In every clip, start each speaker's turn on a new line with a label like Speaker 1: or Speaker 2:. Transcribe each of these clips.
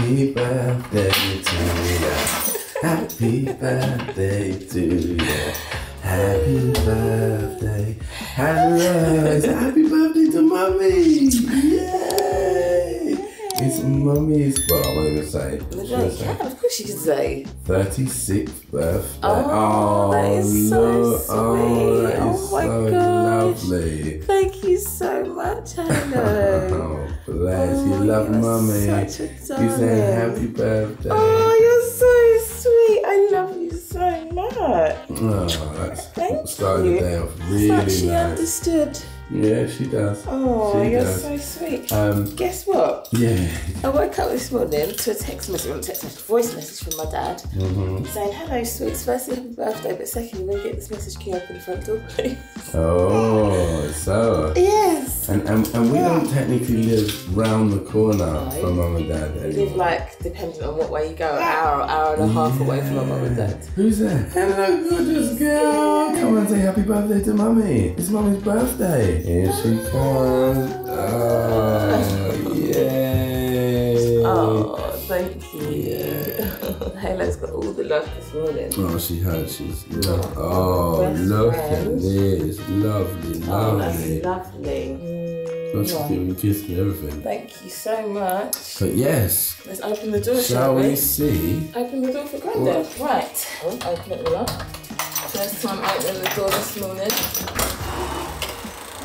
Speaker 1: Happy birthday to you. Happy birthday to you. Happy birthday. Hello. Happy birthday to mummy. It's mummy's, well, I'm going to say.
Speaker 2: Yeah, of course you can say.
Speaker 1: 36th birthday.
Speaker 2: Oh, oh, that is so
Speaker 1: look. Oh, that
Speaker 2: sweet.
Speaker 1: is
Speaker 2: Oh my
Speaker 1: so
Speaker 2: gosh.
Speaker 1: lovely.
Speaker 2: Thank you so much, Hannah.
Speaker 1: Oh, bless.
Speaker 2: Oh,
Speaker 1: you love mummy.
Speaker 2: such a
Speaker 1: You say happy birthday.
Speaker 2: oh, you're so sweet. I love you so much.
Speaker 1: Oh, that's
Speaker 2: Thank
Speaker 1: started
Speaker 2: you.
Speaker 1: the day off really
Speaker 2: she
Speaker 1: nice.
Speaker 2: understood.
Speaker 1: Yeah, she does.
Speaker 2: Oh,
Speaker 1: She
Speaker 2: you're
Speaker 1: does.
Speaker 2: so sweet.
Speaker 1: Um,
Speaker 2: Guess what?
Speaker 1: yeah.
Speaker 2: I woke up this morning to a text message, not a text message, voice message from my dad
Speaker 1: hmm
Speaker 2: saying, Hello, sweets. Firstly, happy birthday, but secondly, when you get this message, can you open the front door, please?
Speaker 1: Oh, so.
Speaker 2: yes.
Speaker 1: And, and, and we don't technically live round the corner
Speaker 2: No.
Speaker 1: from mum and dad
Speaker 2: We live like, depending on what way you go, an hour, hour and a half away from my mum and dad.
Speaker 1: Who's that? Hello, gorgeous girl. Come and say happy birthday to mummy. It's mummy's birthday. Here she comes. Oh, yay.
Speaker 2: Oh, thank you. Halo's got all the love this morning.
Speaker 1: Oh, she has. She's lo- oh, look at this, lovely,
Speaker 2: Oh, that's
Speaker 1: lovely.
Speaker 2: lovely.
Speaker 1: Mm, oh, she's giving kiss me everything.
Speaker 2: Thank you so much.
Speaker 1: But yes,
Speaker 2: Let's open the door, shall,
Speaker 1: shall
Speaker 2: we?
Speaker 1: we see?
Speaker 2: Open the door for Grandad. Right. I'll open it all up. First time opening the door this morning.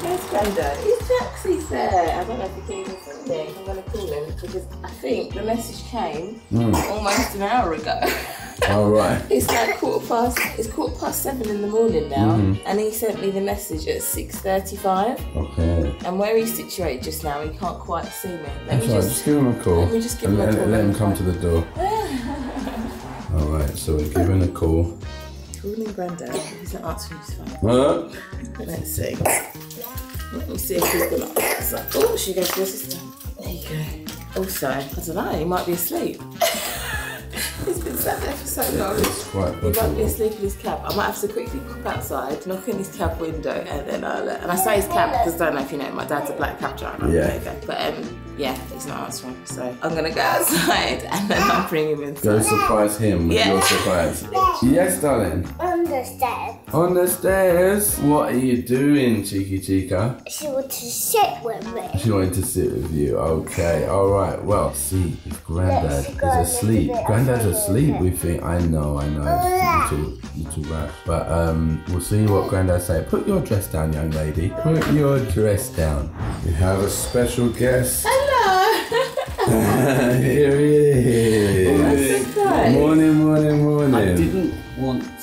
Speaker 2: Where's Grandad? Is Jaxie's there? I don't know if can even see him. I'm going to call him because I think the message came
Speaker 1: Hmm.
Speaker 2: almost an hour ago.
Speaker 1: All right.
Speaker 2: It's like quarter past. It's quarter past seven in the morning now,
Speaker 1: Mm-hmm.
Speaker 2: and he sent me the message at six thirty-five.
Speaker 1: Okay.
Speaker 2: And where he's situated just now, he can't quite see me. Let
Speaker 1: That's
Speaker 2: me
Speaker 1: right.
Speaker 2: just.
Speaker 1: Just give him a call.
Speaker 2: Let me just give
Speaker 1: and
Speaker 2: him a call.
Speaker 1: let him come to the door. All right. So we're giving a call.
Speaker 2: Calling Grandad. He's not answering his phone.
Speaker 1: Huh?
Speaker 2: Let's see. Let me see if he's gonna answer. Oh, she goes to your sister. There you go. Also, I don't know. He might be asleep. he's been sat there for so long.
Speaker 1: It's quite
Speaker 2: He might be asleep in his cab. I might have to quickly pop outside, knock on his cab window, and then I'll. Uh, and I say his cab because I don't know if you know, my dad's a black cab driver.
Speaker 1: Yeah.
Speaker 2: There you go. But um, yeah, he's not answering. So I'm gonna go outside and then I'll bring him inside.
Speaker 1: Go surprise him with
Speaker 2: Yeah.
Speaker 1: your surprise. Yes, darling.
Speaker 3: Understand.
Speaker 1: On the stairs. What are you doing, Cheeky Chica?
Speaker 3: She wants to sit with me.
Speaker 1: She wanted to sit with you. Okay, all right. Well, see, if Granddad
Speaker 3: Let's
Speaker 1: is asleep.
Speaker 3: little
Speaker 1: Granddad's asleep. We think. I know, I know. It's a little, little rash. But um, we'll see what Granddad say. Put your dress down, young lady. Put your dress down. We have a special guest.
Speaker 2: Hello.
Speaker 1: Here he is.
Speaker 2: Surprise.
Speaker 1: Morning, morning, morning.
Speaker 4: I didn't want to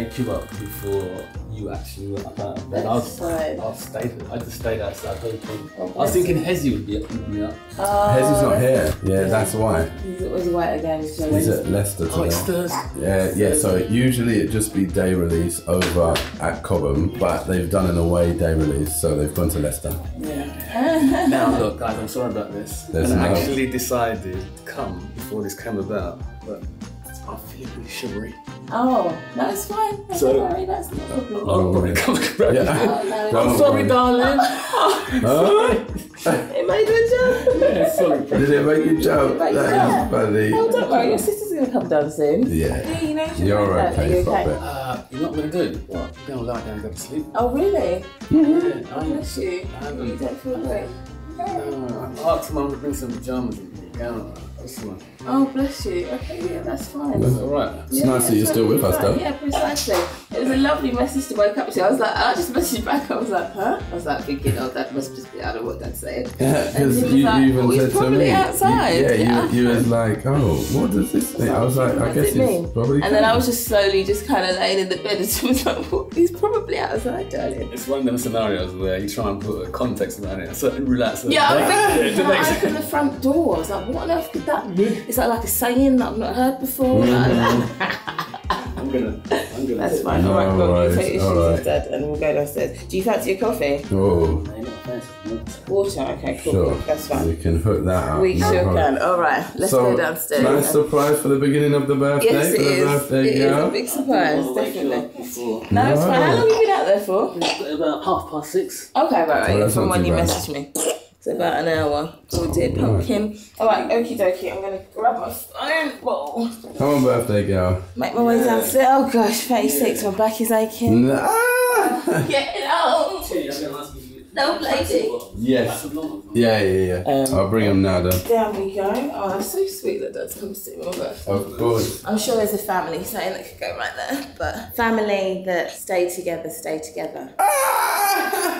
Speaker 4: wake you up before you actually went up out of bed. I was,
Speaker 2: That's
Speaker 4: I was stayed, I just stayed outside hoping.
Speaker 2: Oh,
Speaker 4: I was
Speaker 2: bless
Speaker 4: thinking Hezzy would be up with me up.
Speaker 2: Oh,
Speaker 1: Hezzy's not here. Yeah, that's why.
Speaker 2: He's always away again. He's
Speaker 1: He's at Leicester
Speaker 4: Oh, it's
Speaker 1: today.
Speaker 4: Thursday.
Speaker 1: Yeah, yeah. So usually it'd just be day release over at Cobham, but they've done an away day release, so they've gone to Leicester.
Speaker 4: Yeah. now look, guys, I'm sorry about this.
Speaker 1: There's
Speaker 4: and I
Speaker 1: no-
Speaker 4: actually decided to come before this came about, but I'm feeling.
Speaker 2: Oh, that's fine. No,
Speaker 4: So-
Speaker 2: don't that's not a problem.
Speaker 4: Oh, oh, right.
Speaker 1: yeah.
Speaker 2: oh, no,
Speaker 4: I'm sorry,
Speaker 1: worry.
Speaker 4: darling.
Speaker 1: Huh?
Speaker 2: it made a jump.
Speaker 4: yeah, sorry.
Speaker 1: Did it make you jump? That
Speaker 2: jump.
Speaker 1: is funny.
Speaker 2: Oh, don't worry, your sister's gonna come down soon.
Speaker 1: Yeah.
Speaker 2: Yeah, you know,
Speaker 1: you're
Speaker 2: come down. Are
Speaker 1: okay
Speaker 2: you
Speaker 1: for a.
Speaker 4: Uh, you know what I'm gonna do? What? I'm gonna lie down and go to sleep.
Speaker 2: Oh, really?
Speaker 4: Yeah,
Speaker 2: Oh,
Speaker 4: I'm,
Speaker 2: bless you.
Speaker 4: I'm-
Speaker 2: You don't feel great.
Speaker 4: uh, I asked mum to bring some pajamas and gown. That's fine.
Speaker 2: Oh, bless you. Okay, yeah, that's fine.
Speaker 4: It's alright.
Speaker 1: It's nice that you're still with us, though.
Speaker 2: Yeah, precisely. It was a lovely message to wake up to. I was like, I just messaged back. I was like, huh? I was like thinking, oh, that must just be out of what Dad's saying.
Speaker 1: Yeah, because you,
Speaker 2: like,
Speaker 1: you even
Speaker 2: "Oh,
Speaker 1: said to
Speaker 2: probably
Speaker 1: me. you-
Speaker 2: outside."
Speaker 1: yeah,
Speaker 2: Yeah.
Speaker 1: You, you was like, oh, what does this mean? I was like, I guess
Speaker 2: it mean?
Speaker 1: it's probably.
Speaker 2: And then I was just slowly just kind of laying in the bed and she was like, well, he's probably outside, darling.
Speaker 4: It's one of them scenarios where you try and put a context around it, so relax.
Speaker 2: Yeah, I was thinking,
Speaker 4: to
Speaker 2: can
Speaker 4: make
Speaker 2: I
Speaker 4: sense.
Speaker 2: open the front door? I was like, what on earth could that be? It's like, like a saying that I've not heard before. Mm-hmm.
Speaker 4: I'm gonna, I'm gonna.
Speaker 2: That's fine.
Speaker 1: No
Speaker 2: All right, well, you take your shoes
Speaker 1: right.
Speaker 2: instead and we'll go downstairs. Do you fancy a coffee?
Speaker 1: Oh,
Speaker 4: I'm not fancy, no.
Speaker 2: Water? Okay, cool.
Speaker 1: sure.
Speaker 2: That's fine.
Speaker 1: We can hook that up.
Speaker 2: We
Speaker 1: no
Speaker 2: sure
Speaker 1: problem.
Speaker 2: can. All right, let's
Speaker 1: so,
Speaker 2: go downstairs.
Speaker 1: Nice surprise for the beginning of the birthday.
Speaker 2: yes, it
Speaker 1: for the
Speaker 2: is.
Speaker 1: birthday
Speaker 2: It is
Speaker 1: girl.
Speaker 2: a big surprise,
Speaker 4: I'll you
Speaker 2: definitely.
Speaker 4: up Before.
Speaker 2: No, it's fine. How long have you been out there for?
Speaker 4: About half past six.
Speaker 2: Okay, right, right.
Speaker 1: That's
Speaker 2: from when you
Speaker 1: bad.
Speaker 2: messaged me. It's about an hour. Oh dear, pumpkin. All right, okie dokie. I'm gonna grab my phone bowl.
Speaker 1: Come on, birthday girl.
Speaker 2: Make my way downstairs. Oh gosh, 36. My back is aching.
Speaker 1: Ah!
Speaker 2: Getting old. No blading.
Speaker 1: Yes. Yeah, yeah, yeah.
Speaker 2: Um,
Speaker 1: I'll bring them now, then.
Speaker 2: There we go. Oh, that's so sweet that Dad's come to see my birthday.
Speaker 1: Of course.
Speaker 2: I'm sure there's a family saying that could go right there, but family that stay together, stay together.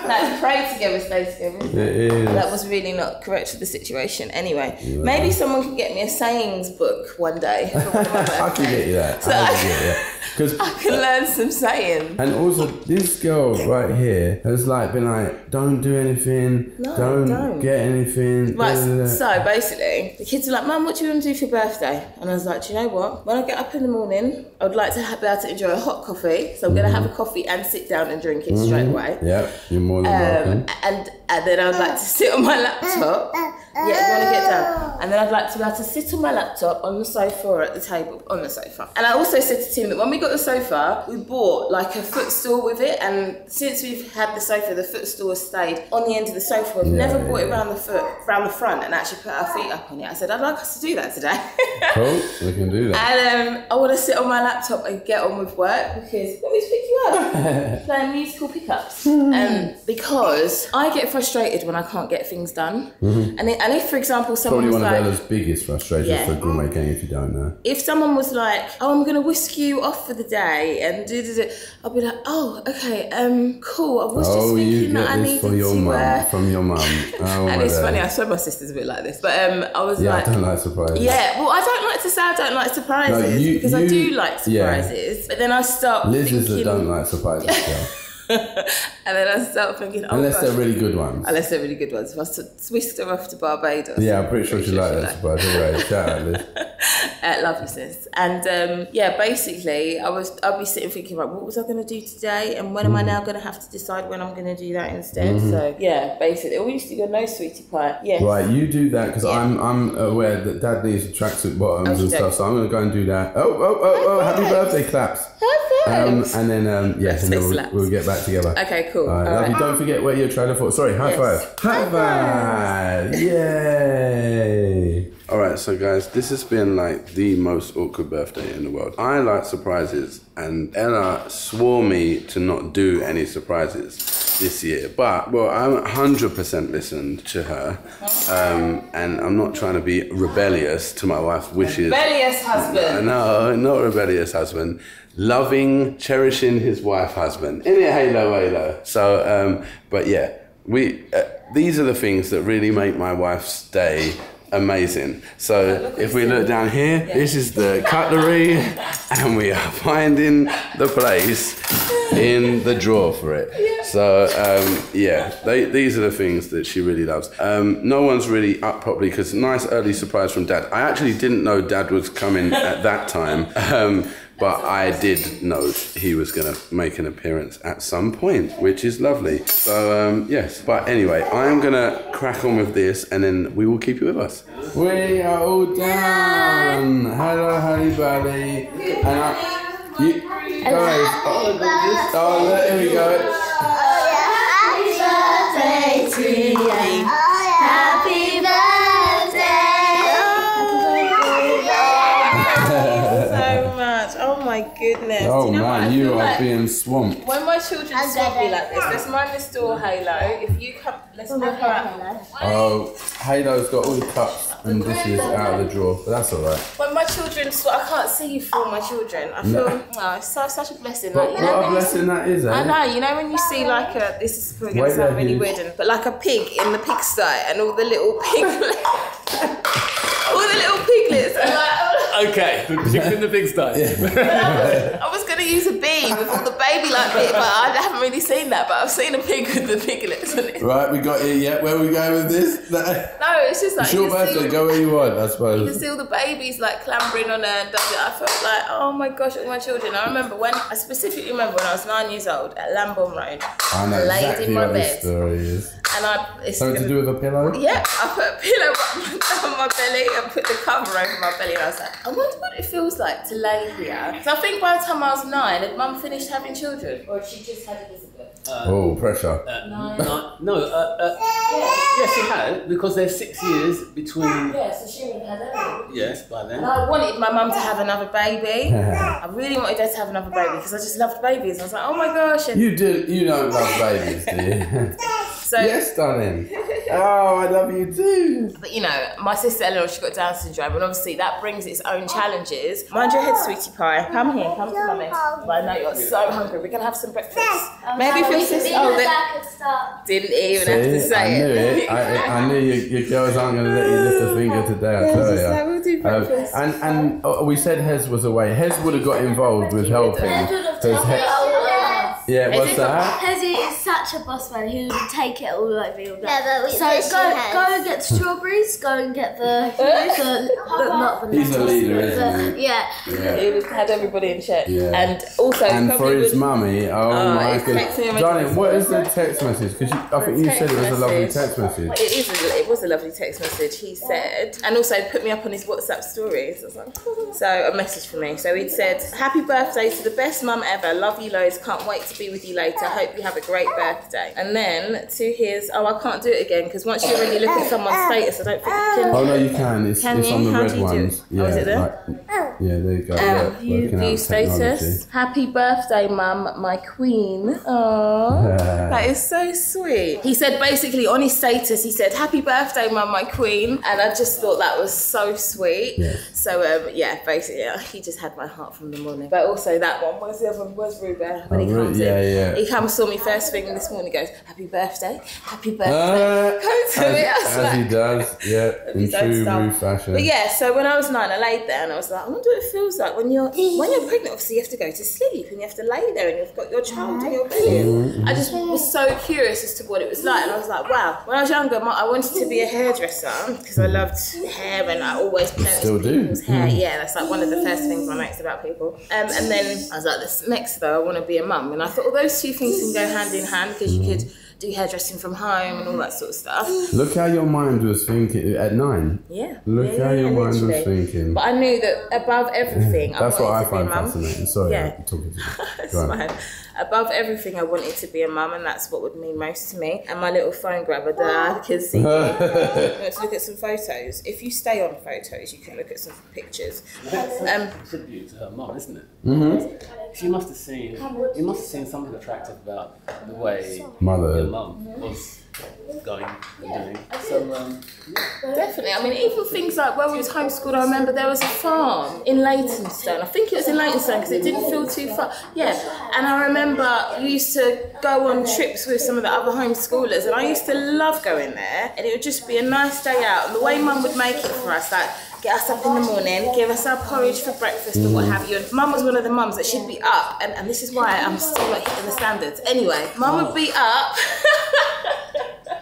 Speaker 2: Like pray together, stay together.
Speaker 1: It is.
Speaker 2: That was really not correct for the situation. Anyway, maybe someone can get me a sayings book one day. For one of my
Speaker 1: I can get you that.
Speaker 2: So
Speaker 1: I can get that. Because
Speaker 2: I can learn some sayings.
Speaker 1: And also, this girl right here has like been like, don't do anything,
Speaker 2: No,
Speaker 1: don't,
Speaker 2: don't.
Speaker 1: get anything.
Speaker 2: Right,
Speaker 1: da, da, da.
Speaker 2: so basically, the kids were like, Mum, what do you want to do for your birthday? And I was like, do you know what? When I get up in the morning, I would like to be able to enjoy a hot coffee. So I'm going to mm. have a coffee and sit down and drink it straight mm. away.
Speaker 1: Yep, you're more than
Speaker 2: Um,
Speaker 1: welcome.
Speaker 2: and, and then I'd like to sit on my laptop. Yeah, you want to get down. And then I'd like to be able to sit on my laptop on the sofa or at the table on the sofa. And I also said to Tim that when we got the sofa, we bought like a footstool with it. And since we've had the sofa, the footstool has stayed on the end of the sofa. We've
Speaker 1: Yeah,
Speaker 2: never
Speaker 1: yeah,
Speaker 2: brought it around the foot, round the front, and actually put our feet up on it. I said I'd like us to do that today.
Speaker 1: Cool, we can do that.
Speaker 2: And um, I want to sit on my laptop and get on with work because let me pick you up. Playing musical pickups. um, because I get frustrated when I can't get things done. And, it, and if, for example, someone
Speaker 1: Probably
Speaker 2: was
Speaker 1: one of
Speaker 2: like,
Speaker 1: Ella's biggest frustrations
Speaker 2: Yeah.
Speaker 1: for Grimwade gang, if you don't know.
Speaker 2: if someone was like, "Oh, I'm gonna whisk you off for the day," and do do do, I'll be like, "Oh, okay, um, cool. I was just
Speaker 1: Oh, you
Speaker 2: thinking
Speaker 1: get
Speaker 2: that I needed
Speaker 1: your
Speaker 2: to."
Speaker 1: mum,
Speaker 2: Uh,
Speaker 1: from your mum. Oh,
Speaker 2: and it's funny. I swear my sister's a bit like this, but um, I was
Speaker 1: Yeah,
Speaker 2: like,
Speaker 1: I don't like surprises.
Speaker 2: Yeah, well, I don't like to say I don't like surprises
Speaker 1: No, you-
Speaker 2: because I
Speaker 1: you-
Speaker 2: do like
Speaker 1: yeah.
Speaker 2: surprises, but then I start
Speaker 1: Liz is
Speaker 2: thinking,
Speaker 1: that don't like surprises.
Speaker 2: and then I start thinking, oh
Speaker 1: Unless
Speaker 2: gosh,
Speaker 1: they're really good ones.
Speaker 2: unless they're really good ones. If I s- whisked her off to Barbados,
Speaker 1: Yeah, I'm pretty sure she liked that surprise. Anyway, shout out, Liz.
Speaker 2: uh, love you, sis. And um, yeah, basically, I was I'll be sitting thinking, right, what was I going to do today, and when am
Speaker 1: Mm.
Speaker 2: I now going to have to decide when I'm going to do that instead? So yeah, basically, we used to go no sweetie pie. Yes.
Speaker 1: Mm-hmm. Right, you do that because
Speaker 2: Yeah.
Speaker 1: I'm I'm aware that Dad needs tracksuit bottoms and
Speaker 2: Okey-doke.
Speaker 1: stuff, so I'm gonna go and do that. Oh oh oh oh! Happy birthday claps! Um, and then um, yes, and then we'll, we'll get back together.
Speaker 2: Okay, cool.
Speaker 1: All right,
Speaker 2: All
Speaker 1: love you. Don't forget where you're trailer for. Sorry, high
Speaker 2: Yes.
Speaker 1: five. High five! Yay! All right, so guys, this has been like the most awkward birthday in the world. I like surprises, and Ella swore me to not do any surprises this year. But well, I'm 100% listened to her, um, and I'm not trying to be rebellious to my wife's wishes.
Speaker 2: Rebellious husband.
Speaker 1: No, not rebellious husband. Loving, cherishing his wife husband. In it, halo, halo. So, um, but yeah, we. Uh, these are the things that really make my wife's day amazing. So, if we look down here, this is the cutlery, and we are finding the place in the drawer for it. So, um, yeah, they, these are the things that she really loves. Um, no one's really up properly because nice early surprise from dad. I actually didn't know dad was coming at that time. Um, but I did know he was going to make an appearance at some point, which is lovely. So, um, yes. But anyway, I am going to crack on with this and then we will keep you with us. We are all done. Hello, honey buddy. And I, you guys, oh, oh, look, here we go.
Speaker 2: Goodness.
Speaker 1: Oh
Speaker 2: you know
Speaker 1: man, you are
Speaker 2: like
Speaker 1: being swamped.
Speaker 2: When my children
Speaker 3: I'm
Speaker 2: me like this, let's mind this door, Halo. If you come, let's bring her up.
Speaker 1: Oh, Halo's got all the cups and dishes out of the drawer, but that's all right.
Speaker 2: When my children stop, I can't see you for my children. I feel, oh, it's so, such a blessing.
Speaker 1: But
Speaker 2: Like, you know,
Speaker 1: what a
Speaker 2: when you
Speaker 1: blessing that is, eh?
Speaker 2: I know, you know when you see like a this is probably gonna sound really
Speaker 1: Hugh.
Speaker 2: weird, but like a pig in the pigsty and all the little piglets, all the little piglets. And like,
Speaker 4: Okay, the pigs in the pigsty.
Speaker 2: I was gonna use a bee with all the baby like bit, but I haven't really seen that. But I've seen a pig with the piglets. And it,
Speaker 1: Right, we got it. Yeah, where are we going with this?
Speaker 2: no, it's just like
Speaker 1: It's your
Speaker 2: you
Speaker 1: birthday.
Speaker 2: see-
Speaker 1: Go where you want, I
Speaker 2: You can see all the babies like clambering on her and does it. I felt like, oh my gosh, all my children. I remember when, I specifically remember when I was nine years old at Lambon Road.
Speaker 1: I know
Speaker 2: laid
Speaker 1: exactly
Speaker 2: in my
Speaker 1: what this
Speaker 2: bed.
Speaker 1: story is.
Speaker 2: And I, it's
Speaker 1: Something to do with a pillow?
Speaker 2: Yeah, I put a pillow on my belly and put the cover over my belly, and I was like, I wonder what it feels like to lay here. I think by the time I was nine, had mum finished having children, or she just had Elizabeth?
Speaker 1: Oh, pressure.
Speaker 4: Uh, no, no uh, uh, yes, she had because there's six years between.
Speaker 2: Yeah, so she would have had everything.
Speaker 4: Yes, by then.
Speaker 2: And I wanted my mum to have another baby. I really wanted her to have another baby because I just loved babies. I was like, oh my gosh. And
Speaker 1: You do. You don't love babies, do you?
Speaker 2: so,
Speaker 1: yes, darling. Oh, I love you too.
Speaker 2: but you know, my sister Eleanor, she got Down syndrome, and obviously that brings its own challenges. Mind your head, sweetie pie. Come here, come to mummy. I know you're so hungry. We're gonna have some breakfast. Maybe if your sister. Oh, they didn't even have to
Speaker 1: See,
Speaker 2: say
Speaker 1: I knew
Speaker 2: it.
Speaker 1: it. I, I knew you, your girls aren't going to let you lift a finger today. I tell
Speaker 2: just
Speaker 1: you.
Speaker 2: we'll do breakfast.
Speaker 1: and and uh, we said Hez was away. Hez would have got involved with helping. 'cause Hez- yeah, what's that?
Speaker 3: Hezzy is such a boss man. He would take it all over you.
Speaker 5: Yeah, but we
Speaker 3: so
Speaker 5: but she
Speaker 3: go,
Speaker 5: has.
Speaker 3: go and get strawberries. Go and get the, the, the not the
Speaker 1: He's a leader, isn't he?
Speaker 3: Yeah.
Speaker 1: Yeah.
Speaker 2: He was, had everybody in check.
Speaker 1: Yeah.
Speaker 2: And also,
Speaker 1: And for
Speaker 2: probably
Speaker 1: his
Speaker 2: would-
Speaker 1: mummy, oh,
Speaker 2: Oh,
Speaker 1: my
Speaker 2: he's
Speaker 1: goodness.
Speaker 2: texting
Speaker 1: Darling, what is the text message? Because I think you said it was a lovely text message.
Speaker 2: It is. A, it was a lovely text message. He said, and also put me up on his WhatsApp stories. I was like, so a message for me. So he'd said, "Happy birthday to the best mum ever. Love you loads. Can't wait to be with you later. Hope you have a great birthday." And then to his, oh, I can't do it again because once you really look at someone's status, I don't think you can.
Speaker 1: Oh no, you can. It's,
Speaker 2: Can
Speaker 1: it's
Speaker 2: you?
Speaker 1: on the
Speaker 2: How
Speaker 1: red
Speaker 2: do
Speaker 1: ones. Yeah,
Speaker 2: Oh, is it there?
Speaker 1: like- yeah, there you go.
Speaker 2: Um, view, view status. Happy birthday, mum, my queen. Aww. that is so sweet. He said basically on his status, he said, Happy birthday, mum, my queen. And I just thought that was so sweet.
Speaker 1: Yes.
Speaker 2: So, um, yeah, basically, yeah, he just had my heart from the morning. But also, that one, where's the other one? Where's Ruben? When
Speaker 1: Oh,
Speaker 2: he comes
Speaker 1: yeah,
Speaker 2: in.
Speaker 1: Yeah.
Speaker 2: He comes, saw me first thing this morning, goes, Happy birthday, happy birthday.
Speaker 1: Uh,
Speaker 2: Come to me.
Speaker 1: As,
Speaker 2: like,
Speaker 1: he does, yeah, in true. Rue fashion.
Speaker 2: But yeah, so when I was nine, I laid there and I was like, I wonder what it feels like when you're when you're pregnant. Obviously, you have to go to sleep and you have to lay there and you've got your child in your belly.
Speaker 1: Mm-hmm.
Speaker 2: I just was so curious as to what it was like, and I was like, wow. When I was younger, I wanted to be a hairdresser because I loved hair and I always
Speaker 1: still do.
Speaker 2: people's hair. Yeah, that's like one of the first things I noticed about people. Um, and then I was like, this next though, I want to be a mum, and I thought, well, those two things can go hand in hand because you could do hairdressing from home and all that sort of stuff.
Speaker 1: Look how your mind was thinking at nine.
Speaker 2: Yeah.
Speaker 1: Look
Speaker 2: yeah,
Speaker 1: how
Speaker 2: yeah,
Speaker 1: your
Speaker 2: yeah,
Speaker 1: mind was thinking.
Speaker 2: But I knew that above everything,
Speaker 1: That's
Speaker 2: I
Speaker 1: what I
Speaker 2: to
Speaker 1: find
Speaker 2: mum.
Speaker 1: fascinating. Sorry,
Speaker 2: Yeah.
Speaker 1: I'm talking to you.
Speaker 2: It's fine. Above everything, I wanted to be a mum, and that's what would mean most to me. And my little phone grabber that I can see. Let's look at some photos. If you stay on photos, you can look at some pictures. That's Um,
Speaker 4: tribute to her mum, isn't it?
Speaker 1: Mm-hmm.
Speaker 4: She must have seen. You must have seen something attractive about the way your mum was going and doing. So um,
Speaker 2: Definitely. I mean, even things like when we was homeschooled, I remember there was a farm in Leytonstone. I think it was in Leytonstone because it didn't feel too far. Yeah. And I remember we used to go on trips with some of the other homeschoolers and I used to love going there and it would just be a nice day out. And the way mum would make it for us, like, Get us up in the morning, give us our porridge for breakfast or what have you. And mum was one of the mums that she'd be up, and, and this is why I'm still not hitting the standards. Anyway, mum would be up.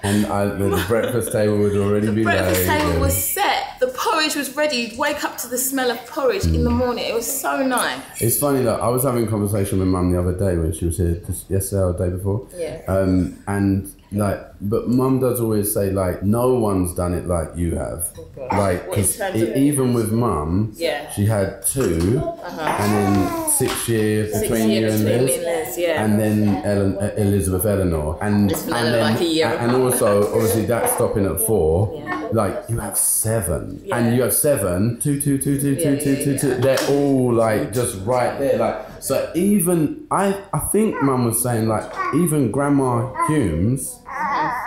Speaker 1: And I, the breakfast table would already be
Speaker 2: breakfast
Speaker 1: laid.
Speaker 2: table was set. The porridge was ready. You'd wake up to the smell of porridge in the morning. It was so nice.
Speaker 1: It's funny that I was having a conversation with mum the other day when she was here just yesterday or the day before.
Speaker 2: Yeah.
Speaker 1: Um, and like, but mum does always say like, no one's done it like you have.
Speaker 2: God.
Speaker 1: Like, because
Speaker 2: terms
Speaker 1: even with mum,
Speaker 2: Yeah.
Speaker 1: she had 2 and then six years
Speaker 2: Six
Speaker 1: between you
Speaker 2: years
Speaker 1: and
Speaker 2: between
Speaker 1: Liz.
Speaker 2: Liz, yeah.
Speaker 1: And then Ellen, uh, Elizabeth Eleanor, and and then
Speaker 2: like a year
Speaker 1: and also obviously that's stopping at four.
Speaker 2: Yeah.
Speaker 1: Like you have seven, and you have seven, two, two, two, two, two, two, two, two. They're all like just right there. Like so, even I, I think Mum was saying like even Grandma Humes,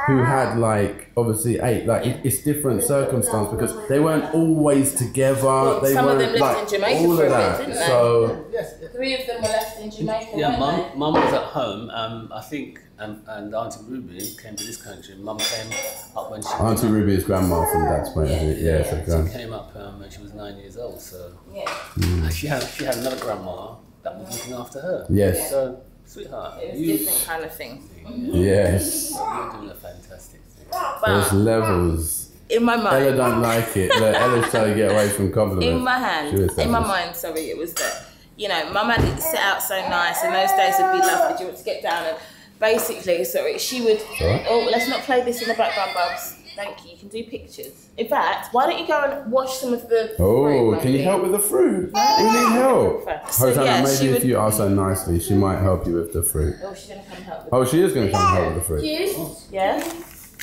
Speaker 1: who had like obviously eight, like it, it's different circumstance because they weren't always together. they
Speaker 2: some of
Speaker 1: weren't
Speaker 2: them lived
Speaker 1: like
Speaker 2: in Jamaica
Speaker 1: all
Speaker 2: for a
Speaker 1: of
Speaker 2: bit, didn't they?
Speaker 1: So
Speaker 2: Three of them were left in Jamaica.
Speaker 4: yeah,
Speaker 2: weren't
Speaker 4: mum, mum was at home. Um, I think, um, and Auntie Ruby came to this country. Mum came up when she
Speaker 1: Auntie Ruby is grandma from Dad's point of view. Yeah, so go on.
Speaker 4: She came up um, when she was nine years old. So
Speaker 2: Yeah.
Speaker 4: she had she had another grandma that was looking after her.
Speaker 1: Yes.
Speaker 4: So, sweetheart,
Speaker 2: It was
Speaker 4: you,
Speaker 2: different kind of thing.
Speaker 1: Yes.
Speaker 4: you're doing a fantastic thing.
Speaker 1: There's levels.
Speaker 2: in my mind,
Speaker 1: Ella
Speaker 2: mind,
Speaker 1: don't like it. Look, Ella's trying to get away from compliments.
Speaker 2: in my hand, in my
Speaker 1: devils.
Speaker 2: mind, sorry, it was that, you know, mum had it set out so nice and those days would be lovely. Do you want to get down and basically, sorry, she would,
Speaker 1: Alright.
Speaker 2: oh, let's not play this in the background, Bubs. Thank you. You can do pictures. In fact, why don't you go and wash some of the.
Speaker 1: Oh,
Speaker 2: fruit,
Speaker 1: can you
Speaker 2: maybe?
Speaker 1: help with the fruit? We need help.
Speaker 2: So,
Speaker 1: Hosanna,
Speaker 2: yeah, she
Speaker 1: maybe if you ask her nicely, she might help you with the fruit.
Speaker 2: Oh, she's gonna come help. With
Speaker 1: Oh, she is going to come help with the fruit.
Speaker 3: Juice.
Speaker 2: Yeah.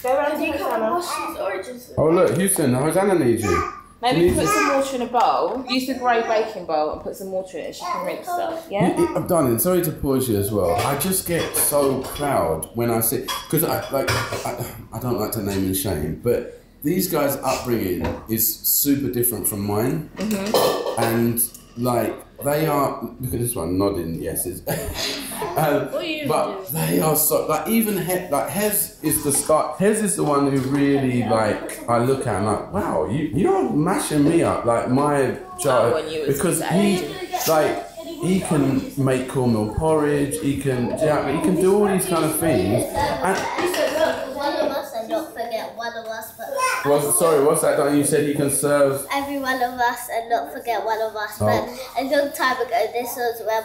Speaker 2: Go around
Speaker 3: You
Speaker 2: to
Speaker 3: can't
Speaker 2: Hosanna.
Speaker 3: wash these oranges.
Speaker 1: Oh, look, Houston, Hosanna needs you.
Speaker 2: Maybe
Speaker 1: Needs
Speaker 2: put some water in a bowl. Use the grey baking bowl and put some water in it. She can rinse stuff. Yeah.
Speaker 1: You- done Darling, sorry to pause you as well. I just get so proud when I see because I like I, I don't like to name and shame, but these guys' upbringing is super different from mine,
Speaker 2: Mm-hmm.
Speaker 1: and like they are. Look at this one nodding yeses. um, but they are so like even he, like Hez is the start. Hez is the one who really like I look at and like wow you you're mashing me up like my child because he like he can make cornmeal porridge. He can yeah, he can do all these kind of things. And
Speaker 5: One of us, and don't forget one of us, but
Speaker 1: was sorry, what's that? Darling? You said he can serve.
Speaker 5: every one of us, and don't forget one of us.
Speaker 1: Oh.
Speaker 5: But a long time ago, this was when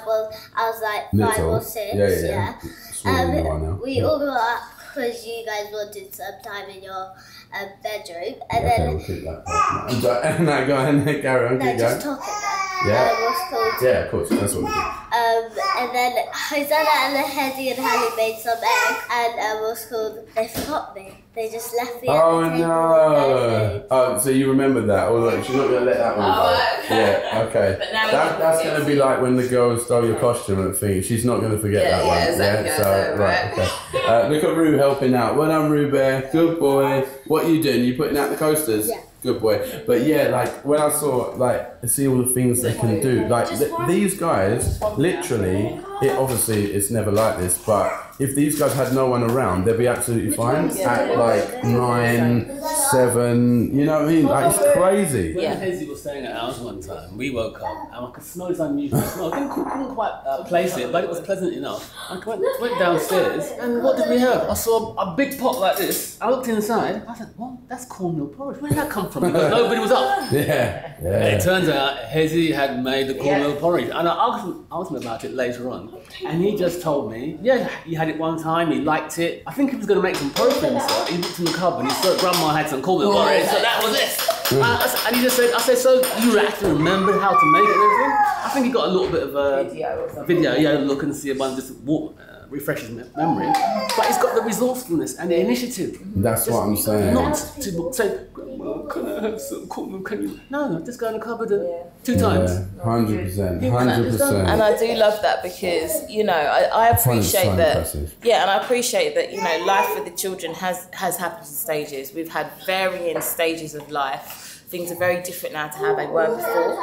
Speaker 5: I was like five
Speaker 1: Little.
Speaker 5: or six.
Speaker 1: Yeah, yeah, yeah. Smaller than you are now.
Speaker 5: Um, we
Speaker 1: Yeah.
Speaker 5: all grew up because you guys wanted some time in your um, bedroom, and
Speaker 1: Okay,
Speaker 5: then
Speaker 1: we'll keep that. part. No, go ahead, carry on,
Speaker 5: no,
Speaker 1: keep
Speaker 5: just
Speaker 1: going.
Speaker 5: talking there.
Speaker 1: Yeah.
Speaker 5: Um, what's called
Speaker 1: Yeah, of course, that's what we do.
Speaker 5: Um, and then Hosanna and the Hedy and Halle made some eggs, and um, what's called they forgot me. They just left me.
Speaker 1: Oh
Speaker 5: at the table.
Speaker 1: no! Oh, so you remember that? Oh look, she's not gonna let that one go.
Speaker 2: Oh, okay.
Speaker 1: Yeah, okay.
Speaker 2: But now we
Speaker 1: That,
Speaker 2: can
Speaker 1: that's gonna be like when the girl stole your costume and thing. She's not gonna forget
Speaker 2: Yeah,
Speaker 1: that
Speaker 2: yeah,
Speaker 1: one.
Speaker 2: exactly,
Speaker 1: Yeah,
Speaker 2: I
Speaker 1: so right,
Speaker 2: right?
Speaker 1: okay. Uh, look at Rue helping out. Well done, Rue Bear. Good boy. What are you doing? You putting out the coasters?
Speaker 5: Yeah.
Speaker 1: Good boy. But yeah, like when I saw like see all the things they can do, like th- these guys, literally, it obviously it's never like this, but if these guys had no one around, they'd be absolutely fine at like nine, seven. You know what I mean? Like it's crazy.
Speaker 2: Yeah.
Speaker 4: When Hazy was staying at ours one time, we woke up and I could smell this unusual smell. I couldn't, couldn't quite uh, place it, but it was pleasant enough. I went, went downstairs and what did we have? I saw a big pot like this. I looked inside. I said, "Well, that's cornmeal porridge. Where did that come from?" Because nobody was up.
Speaker 1: Yeah,
Speaker 4: And it
Speaker 1: yeah.
Speaker 4: turns out Hezi had made the cornmeal porridge, and I asked him, asked him about it later on, and he just told me, yeah, he had it one time, he liked it. I think he was going to make some porridge for. He looked in the cupboard, and he saw Grandma had some cornmeal porridge, so that was it. And, I s- and he just said, I said, so you actually remembered how to make it and everything? I think he got a little bit of a
Speaker 2: Video or
Speaker 4: video, yeah, look and see if one just walk, uh, refreshes me- memory. But he's got the resourcefulness and the initiative.
Speaker 1: That's what I'm saying.
Speaker 4: Not to say, Grandma, can I have some cornmeal? Can you? No, just go in the cupboard and two times.
Speaker 1: Hundred percent, hundred
Speaker 2: And
Speaker 1: percent.
Speaker 2: And I do love that because you know I, I
Speaker 1: Find it so
Speaker 2: appreciate that.
Speaker 1: impressive.
Speaker 2: Yeah, and I appreciate that you know life with the children has has happened in stages. We've had varying stages of life. Things are very different now to how they were before,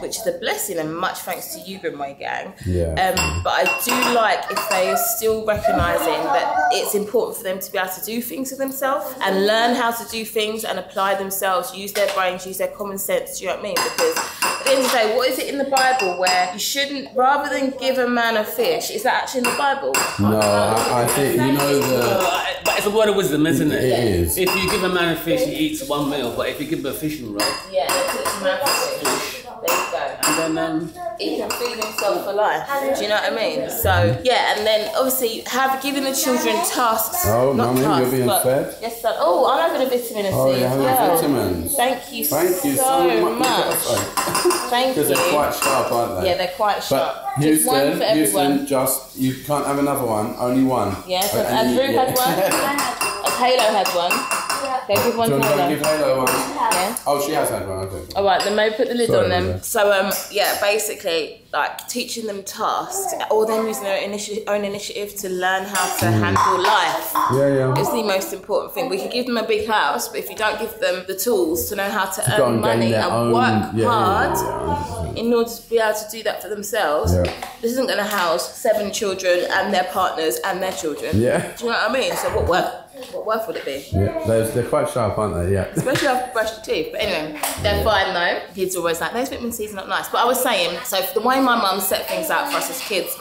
Speaker 2: which is a blessing and much thanks to you, Grimwade Gang.
Speaker 1: Yeah.
Speaker 2: Um, but I do like if they are still recognising that it's important for them to be able to do things for themselves and learn how to do things and apply themselves, use their brains, use their common sense. Do you know what I mean? Because at the end of the day, what is it in the Bible where you shouldn't, rather than give a man a fish, is that actually in the Bible?
Speaker 1: No, I, I think you know the.
Speaker 4: But it's a word of wisdom, isn't it?
Speaker 1: It is.
Speaker 4: If you give a man a fish, he eats one meal. But if you give him a fishing rod,
Speaker 2: Yeah, that's it, man fish. There you go.
Speaker 4: and then um,
Speaker 2: he can feed himself for life. Do you know what I mean? So yeah, and then obviously have given the children tasks.
Speaker 1: Oh,
Speaker 2: not
Speaker 1: mummy, you're
Speaker 2: tasks,
Speaker 1: being
Speaker 2: but-
Speaker 1: fed?
Speaker 2: Yes, son. Oh, I'm having a vitamin C
Speaker 1: Oh,
Speaker 2: as
Speaker 1: you're having
Speaker 2: well.
Speaker 1: vitamins.
Speaker 2: Thank you,
Speaker 1: Thank you
Speaker 2: so,
Speaker 1: so much.
Speaker 2: much. Thank
Speaker 1: Because they're quite sharp, aren't they?
Speaker 2: yeah, they're quite sharp.
Speaker 1: But
Speaker 2: Just one
Speaker 1: Houston,
Speaker 2: for everyone.
Speaker 1: Houston, just you can't have another one. Only one.
Speaker 2: Yeah, uh, so
Speaker 1: And
Speaker 2: has
Speaker 1: you-
Speaker 2: had one? As Halo had one. Go give one to
Speaker 1: you want to
Speaker 2: Halo.
Speaker 1: give Halo one?
Speaker 2: Yeah.
Speaker 1: Oh, she has had one. Okay.
Speaker 2: All right, then maybe put the lid
Speaker 1: Sorry,
Speaker 2: on them.
Speaker 1: yeah.
Speaker 2: So um, yeah, basically like teaching them tasks or them using their initi- own initiative to learn how to
Speaker 1: Mm.
Speaker 2: handle life.
Speaker 1: Yeah, yeah.
Speaker 2: is the most important thing. We could give them a big house, but if you don't give them the tools to know how to,
Speaker 1: Go
Speaker 2: earn
Speaker 1: and
Speaker 2: money
Speaker 1: their
Speaker 2: and
Speaker 1: own.
Speaker 2: work
Speaker 1: yeah, yeah,
Speaker 2: hard
Speaker 1: yeah, yeah,
Speaker 2: in order to be able to do that for themselves,
Speaker 1: Yeah.
Speaker 2: this isn't going to house seven children and their partners and their children.
Speaker 1: Yeah.
Speaker 2: Do you know what I mean? So what worth? What worth would it be?
Speaker 1: Yeah, they're, they're quite sharp, aren't they? Yeah.
Speaker 2: Especially after brush your teeth. But anyway, they're fine though. Kids are always like, those vitamin C's are not nice. But I was saying, so the way my mum set things out for us as kids,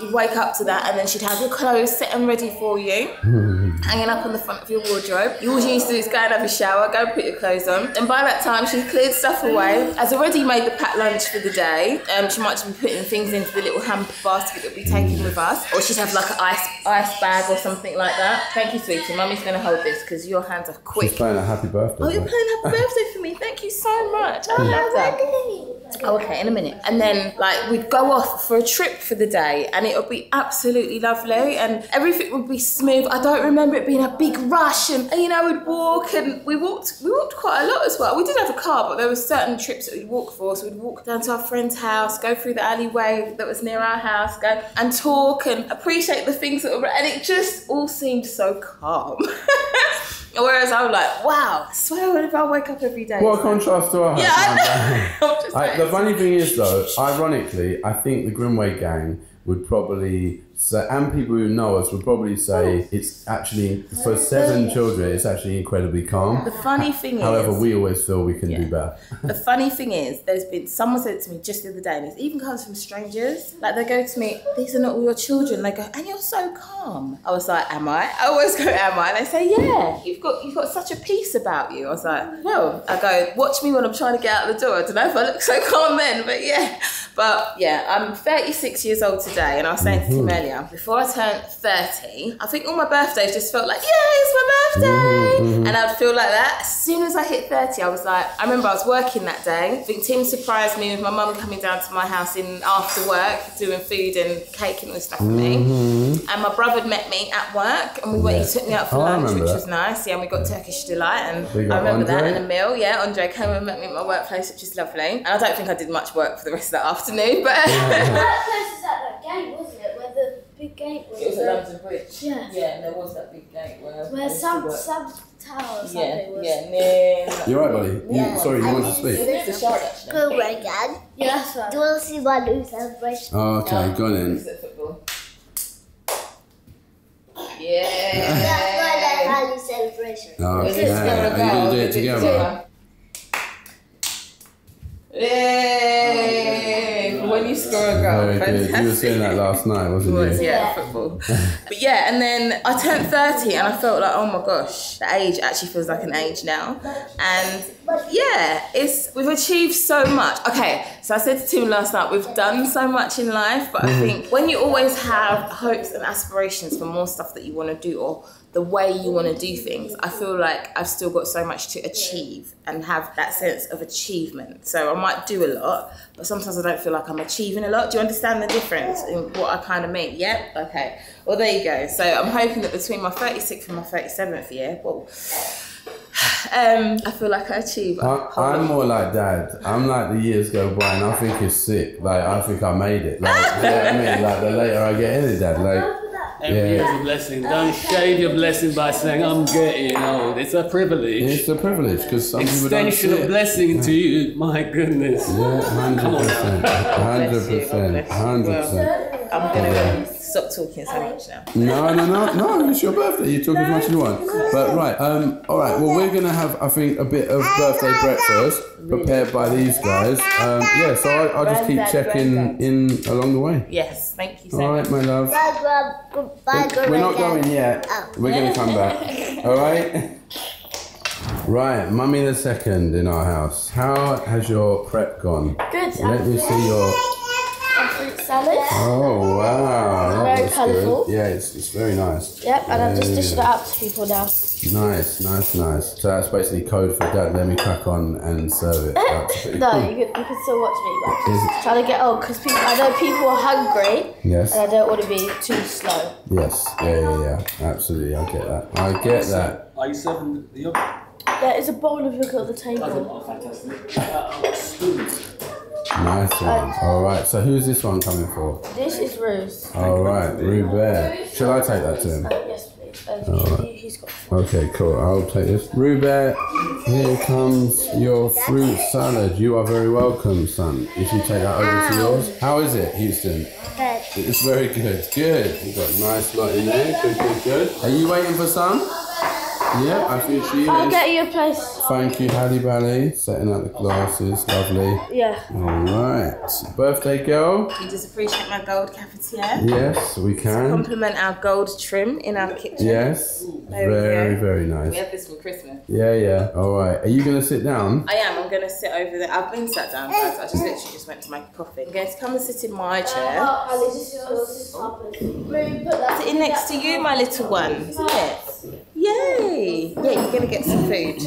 Speaker 2: you'd wake up to that and then she'd have your clothes set and ready for you. Hmm. Hanging up on the front of your wardrobe. You all you need to do is go and have a shower, go and put your clothes on. And by that time, she's cleared stuff away, has already made the packed lunch for the day. Um, she might be putting things into the little hamper basket that we'll be taking with us. Or she'd have like an ice, ice bag or something like that. Thank you, sweetie. Mummy's going to hold this because your hands are quick.
Speaker 1: She's playing a happy birthday.
Speaker 2: Oh, you're playing happy birthday for me. Thank you so much. I love that. Oh, okay, in a minute. And then, like, we'd go off for a trip for the day, and it would be absolutely lovely, and everything would be smooth. I don't remember it being a big rush, and, and, you know, we'd walk, and we walked. We walked quite a lot as well. We did have a car, but there were certain trips that we'd walk for. So we'd walk down to our friend's house, go through the alleyway that was near our house, go and talk and appreciate the things that were, and it just all seemed so calm. Whereas I'm like, wow, I swear if I wake up every day.
Speaker 1: What a contrast to our
Speaker 2: Yeah, I know. I'm just
Speaker 1: I,
Speaker 2: like,
Speaker 1: the funny thing is, though, ironically, I think the Grimwade gang would probably say, and people who know us would probably say it's actually, for seven children, it's actually incredibly calm.
Speaker 2: the funny thing is,
Speaker 1: However, we always feel we can do
Speaker 2: Yeah.
Speaker 1: better.
Speaker 2: the funny thing is, there's been someone said to me just the other day, and it even comes from strangers. Like they go to me, these are not all your children. They go, and you're so calm. I was like, am I? I always go, am I? And they say, yeah. You've got you've got such a peace about you. I was like, no. I go, watch me when I'm trying to get out the door. I don't know if I look so calm then, but yeah. But yeah, I'm 36 years old today, and I was saying to Tim mm-hmm. earlier, before I turned 30, I think all my birthdays just felt like, yeah, it's my birthday, mm-hmm. and I'd feel like that. As soon as I hit 30, I was like, I remember I was working that day. I think Tim surprised me with my mum coming down to my house in after work, doing food and cake and all this stuff for me. Mm-hmm. And my brother had met me at work, and we went.
Speaker 1: Yeah.
Speaker 2: He took me out for
Speaker 1: Oh, I
Speaker 2: lunch, which
Speaker 1: that.
Speaker 2: was nice. Yeah, and we got Turkish delight, and I
Speaker 1: got
Speaker 2: remember that
Speaker 1: Andre.
Speaker 2: and a meal. Yeah, Andre came and met me at my workplace, which is lovely. And I don't think I did much work for the rest of that afternoon, but.
Speaker 5: That place is at that gate, wasn't it? Where the big gate was.
Speaker 2: It was at London Bridge.
Speaker 5: Yeah.
Speaker 2: Yeah, and there was that big gate where.
Speaker 5: Where
Speaker 2: used to
Speaker 5: some
Speaker 2: work.
Speaker 5: some tower or something
Speaker 2: Yeah,
Speaker 5: was.
Speaker 2: yeah, near.
Speaker 1: You're right, buddy. You,
Speaker 2: Yeah.
Speaker 1: sorry, you want to
Speaker 2: It
Speaker 1: speak?
Speaker 2: is the shard actually.
Speaker 5: Go again. Yeah, that's right. Do you want to see my new celebration?
Speaker 1: Oh, okay, go on then.
Speaker 2: It football?
Speaker 5: That's
Speaker 2: Yeah.
Speaker 5: my rally celebration.
Speaker 1: Okay,
Speaker 2: Is it
Speaker 1: are
Speaker 2: together
Speaker 1: you going to do
Speaker 2: Is
Speaker 1: it together?
Speaker 2: Yay! You score a goal,
Speaker 1: Very good. You were saying that last night, wasn't
Speaker 2: was,
Speaker 1: you?
Speaker 2: yeah, football. but yeah, and then I turned 30 and I felt like, oh my gosh, the age actually feels like an age now. And yeah, it's we've achieved so much. Okay, so I said to Tim last night, we've done so much in life, but I mm-hmm. think when you always have hopes and aspirations for more stuff that you want to do or the way you want to do things, I feel like I've still got so much to achieve and have that sense of achievement. So I might do a lot, but sometimes I don't feel like I'm achieving a lot. Do you understand the difference in what I kind of mean? Yep. Okay. Well, there you go. So I'm hoping that between my 36th and my 37th year, well, um, I feel like I achieve.
Speaker 1: I, I'm more like dad. I'm like the years go by and I think it's sick. Like I think I made it. Like you know what I mean? Like the later I get in it, dad. Like
Speaker 4: Every
Speaker 1: Yeah.
Speaker 4: year's a blessing. Don't shade your blessing by saying I'm getting old. It's a privilege.
Speaker 1: it's a privilege because some people don't
Speaker 4: Extension of
Speaker 1: it.
Speaker 4: blessing to you. My goodness.
Speaker 1: Yeah, hundred percent, hundred
Speaker 2: Bless you, God
Speaker 1: percent,
Speaker 2: bless you.
Speaker 1: Hundred percent.
Speaker 2: Gonna stop talking so much now.
Speaker 1: No, no, no, no. It's your birthday. You talk as much as you want. But right, um, all right. Well, we're gonna have, I think, a bit of birthday breakfast prepared by these guys. Um, yeah. So I, I'll just keep checking in along the way.
Speaker 2: Yes, thank you so
Speaker 1: All
Speaker 2: much.
Speaker 1: right, my love.
Speaker 5: Bye, Grab. Goodbye,
Speaker 1: We're, we're not going yet.
Speaker 5: Oh.
Speaker 1: We're gonna come back. All right. Right, mummy the second in our house. How has your prep gone?
Speaker 3: Good.
Speaker 1: Let me see your.
Speaker 3: A fruit salad.
Speaker 1: Oh wow, that
Speaker 3: Very colourful.
Speaker 1: good. Yeah, it's, it's very nice.
Speaker 3: Yep, and I've just
Speaker 1: Yeah.
Speaker 3: dishing it out to people now.
Speaker 1: Nice, nice, nice. So that's basically code for dad. Let me crack on and serve it.
Speaker 3: No, you can, you can still watch me, but
Speaker 1: Is
Speaker 3: just trying to get on because people. I know people are hungry,
Speaker 1: Yes,
Speaker 3: and I don't want to be too slow.
Speaker 1: yes, yeah, yeah, yeah. Absolutely, I get that. I get that.
Speaker 4: Are you serving the yogurt?
Speaker 3: There is a bowl of yogurt at the table.
Speaker 4: Oh, fantastic. Uh, spoons.
Speaker 1: Nice one. All right. So who's this one coming for?
Speaker 3: This is Rose.
Speaker 1: All right, Rue Bear. Shall I take that to him?
Speaker 3: Yes, please. Um, he, he's got.
Speaker 1: Okay, cool. I'll take this. Rue Bear, here comes your fruit salad. You are very welcome, son. If you take that over to yours. How is it, Houston?
Speaker 5: Good.
Speaker 1: It's very good. Good. You've got a nice lot in there. Good, good, good. Are you waiting for some? Yeah, I think she
Speaker 3: I'll
Speaker 1: is.
Speaker 3: get you a place.
Speaker 1: Thank you, Halle Bally. Setting out the glasses. Lovely.
Speaker 3: Yeah.
Speaker 1: Alright. Birthday girl.
Speaker 2: You just appreciate my gold cafetiere.
Speaker 1: Yes, we can.
Speaker 2: Compliment our gold trim in our kitchen.
Speaker 1: Yes.
Speaker 2: There we
Speaker 1: Very, nice.
Speaker 2: We
Speaker 1: nice.
Speaker 2: have this for Christmas.
Speaker 1: Yeah, yeah. Alright. Are you going to sit down?
Speaker 2: I am. I'm going to sit over there. I've been sat down, guys. I just literally just went to make a coffee. I'm going to come and sit in my chair. Sitting next to you, my little one, isn't it? Yay! Yeah, you're going to get some food.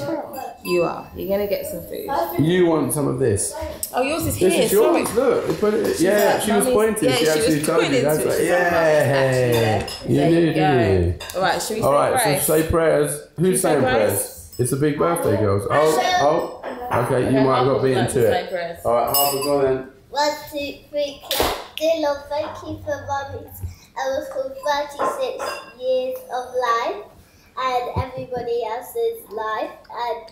Speaker 2: You are. You're going to get some food.
Speaker 1: You want some of this?
Speaker 2: Oh, yours is
Speaker 1: This
Speaker 2: here.
Speaker 1: is yours.
Speaker 2: Sorry.
Speaker 1: Look, they put it. Yeah,
Speaker 2: like,
Speaker 1: she was pointing.
Speaker 2: yeah,
Speaker 1: she
Speaker 2: she
Speaker 1: actually
Speaker 2: was
Speaker 1: told you.
Speaker 2: pointing
Speaker 1: That's
Speaker 2: to it.
Speaker 1: right. Yeah. You
Speaker 2: There
Speaker 1: do,
Speaker 2: you
Speaker 1: do
Speaker 2: go.
Speaker 1: you?
Speaker 2: All right, should we?
Speaker 1: All right,
Speaker 2: grace?
Speaker 1: So say prayers. Who's saying
Speaker 2: grace?
Speaker 1: prayers? It's a big birthday, girls. Oh, oh. Okay, you might have got beaten to it. All right, Harper, go then.
Speaker 5: One, two, three, clap. Dear Lord, thank you for mummy's I was called 36 years of life and everybody else's life and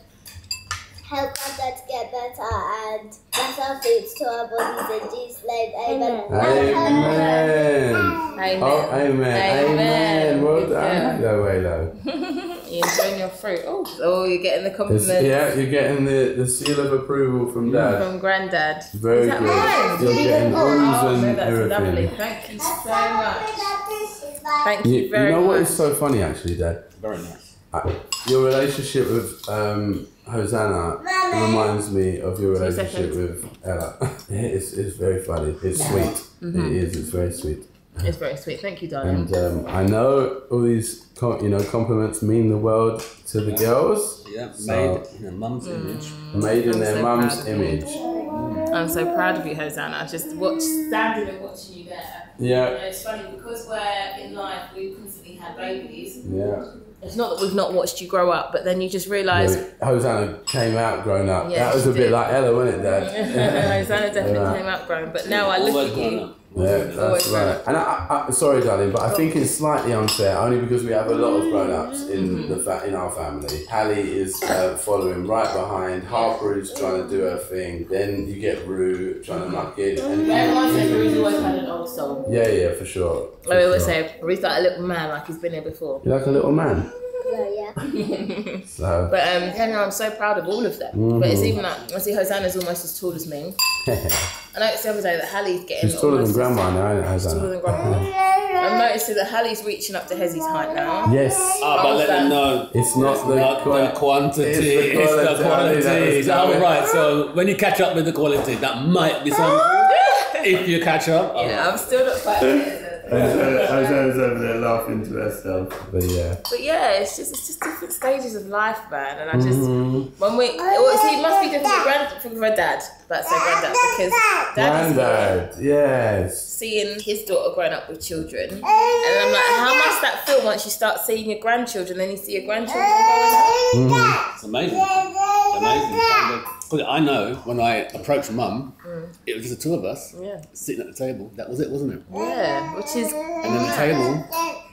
Speaker 5: help our dad get better and bless our foods to our bodies in Jesus' name. Amen.
Speaker 1: Amen.
Speaker 2: Amen.
Speaker 1: Oh, amen. Amen. Well
Speaker 2: Good
Speaker 1: done.
Speaker 2: girl.
Speaker 1: Hello, hello.
Speaker 2: You're enjoying your fruit. Oh, oh, you're getting the
Speaker 1: It's,
Speaker 2: compliment
Speaker 1: yeah, you're getting the, the seal of approval from mm, Dad.
Speaker 2: from Granddad.
Speaker 1: Very
Speaker 2: Is that
Speaker 1: good.
Speaker 2: mine?
Speaker 1: You're getting
Speaker 2: Oh,
Speaker 1: rooms
Speaker 2: no,
Speaker 1: and oh,
Speaker 2: that's lovely. Thank you so much. Thank
Speaker 1: You,
Speaker 2: you
Speaker 1: you know
Speaker 2: much.
Speaker 1: what is so funny, actually, Dad?
Speaker 4: Very nice.
Speaker 1: I- Your relationship with um, Hosanna reminds me of your relationship with Ella. it's, it's very funny. It's sweet.
Speaker 2: Mm-hmm.
Speaker 1: It is. It's very sweet.
Speaker 2: It's very sweet. Thank you, darling.
Speaker 1: And um, I know all these, com- you know, compliments mean the world to the girls.
Speaker 4: Yeah,
Speaker 1: So-
Speaker 4: made in their mum's
Speaker 2: Mm.
Speaker 4: image.
Speaker 1: Made in
Speaker 2: I'm
Speaker 1: their
Speaker 2: so
Speaker 1: mum's
Speaker 2: proud of
Speaker 1: image.
Speaker 2: I'm so proud of you, Hosanna. Just watch, standing and watching you there. You
Speaker 1: Yeah.
Speaker 2: know, it's funny because we're in life, we've constantly had babies.
Speaker 1: Yeah.
Speaker 2: It's not that we've not watched you grow up, but then you just realise.
Speaker 1: Hosanna came out grown up.
Speaker 2: Yeah,
Speaker 1: that was
Speaker 2: she
Speaker 1: a bit like Ella, wasn't it, Dad?
Speaker 2: Hosanna definitely
Speaker 1: Yeah.
Speaker 2: came out grown, but now I look
Speaker 4: Always
Speaker 2: at
Speaker 4: grown
Speaker 2: you.
Speaker 4: Up.
Speaker 1: Yeah, that's right. And I, I, sorry, darling, but I think it's slightly unfair, only because we have a lot of grown-ups in the fa- in our family. Halle is uh, following right behind. Harper is trying to do her thing. Then you get Rue trying to muck in. And
Speaker 2: Everyone says
Speaker 1: even-
Speaker 2: Rue's always had an old soul.
Speaker 1: yeah, yeah, for sure. for
Speaker 2: I always
Speaker 1: sure.
Speaker 2: say Rue's like a little man, like he's been here before.
Speaker 1: You're like a little man.
Speaker 5: Yeah, yeah.
Speaker 1: So
Speaker 2: But um, yeah, no, I'm so proud of all of them. But it's even like I see Hosanna's almost as tall as me. I noticed the other day that Halle's getting
Speaker 1: she's taller than grandma now, isn't it,
Speaker 2: taller than grandma. I'm noticing that Halle's reaching up to Hezzy's height now.
Speaker 1: Yes.
Speaker 4: Ah, but let them know.
Speaker 1: It's not the
Speaker 4: Not the quantity,
Speaker 1: it's the
Speaker 4: it's the
Speaker 1: quality, that
Speaker 4: quality.
Speaker 1: was
Speaker 4: All
Speaker 1: coming.
Speaker 4: right, so when you catch up with the quality, that might be some. if you catch up,
Speaker 2: Yeah, I'm still not quite there.
Speaker 1: Hosanna's over there laughing to herself. But yeah.
Speaker 2: But yeah, it's just it's just different stages of life, man. And I just
Speaker 1: Mm-hmm.
Speaker 2: when we well, see, it must be different for grand for my dad, but say granddad because dad is
Speaker 1: Granddad, yes.
Speaker 2: seeing his daughter growing up with children, and I'm like, how must that feel once you start seeing your grandchildren, then you see your grandchildren growing up?
Speaker 1: Mm-hmm.
Speaker 4: it's amazing. It's amazing. Because I know when I approached mum, hmm. it was just the two of us
Speaker 2: Yeah,
Speaker 4: sitting at the table. That was it, wasn't it?
Speaker 2: yeah, which is
Speaker 4: And then the table